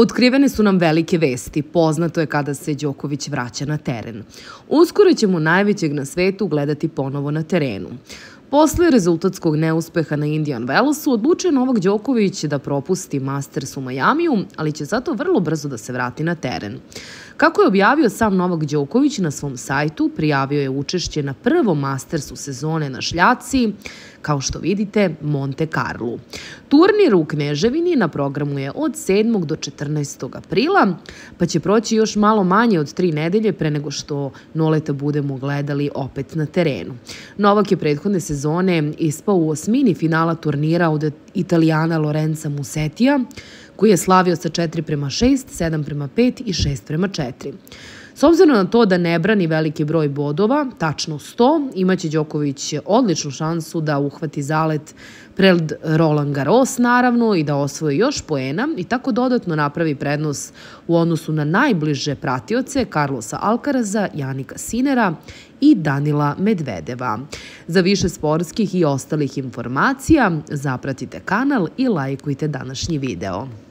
Otkrivene su nam velike vesti. Poznato je kada se Đoković vraća na teren. Uskoro ćemo najvećeg na svetu gledati ponovo na terenu. Posle rezultatskog neuspeha na Indian Wellsu odlučio Novak Đoković da propusti Masters u Majamiju, ali će zato vrlo brzo da se vrati na teren. Kako je objavio sam Novak Đoković na svom sajtu, prijavio je učešće na prvom Mastersu sezone na šljaci, kao što vidite, Monte Carlo. Turnir u Kneževini na programu je od 7. do 14. aprila, pa će proći još malo manje od tri nedelje pre nego što Noleta budemo gledali opet na terenu. Novak je prethodne sezone ispao u osmini finala turnira od Italijana Lorenza Musetija, koji je slavio sa 4 prema 6, 7 prema 5 i 6 prema 4. S obzirom na to da ne brani veliki broj bodova, tačno 100, imaće Đoković odličnu šansu da uhvati zalet pred Roland Garros naravno i da osvoje još poena i tako dodatno napravi prednost u odnosu na najbliže pratioce Carlosa Alcaraza, Janika Sinera i Danila Medvedeva. Za više sportskih i ostalih informacija zapratite kanal i lajkujte današnji video.